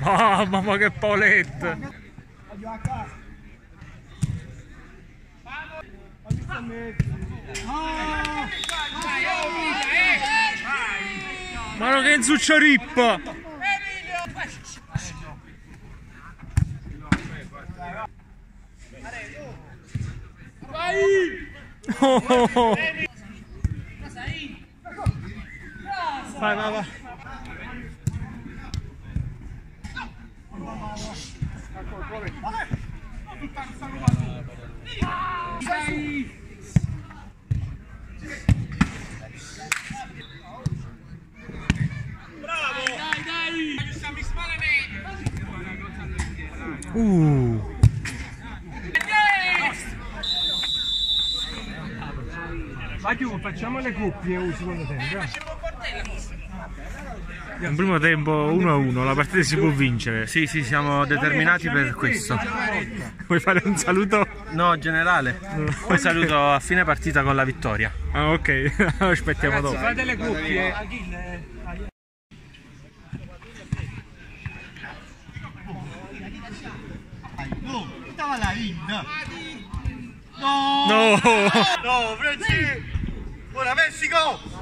Mamma ma che paulette! Ma no che insucciarippa! Oh, oh, oh. Vai, vai, vai. Uh. Ma giù, facciamo le coppie un secondo tempo. Un primo tempo 1-1, la partita si può vincere. Sì, sì, siamo determinati per questo. Vuoi fare un saluto? No, generale. Poi saluto a fine partita con la vittoria. Ah, ok, aspettiamo dopo. Fate le coppie. No! No, Franci! Ora Messico!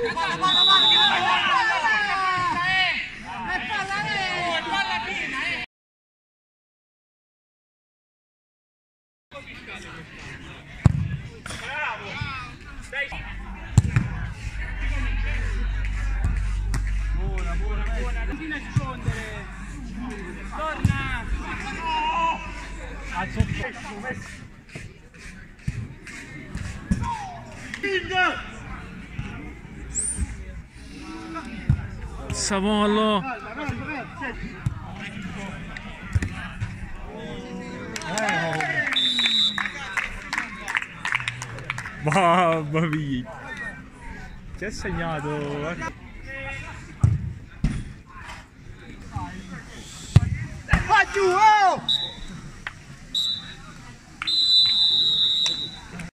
Prenda il palo! Buona, buona, buona, non ti nascondere! Torna! Al sotto! Savollo! Mamma mia! Ti ha segnato! Va giù, eh!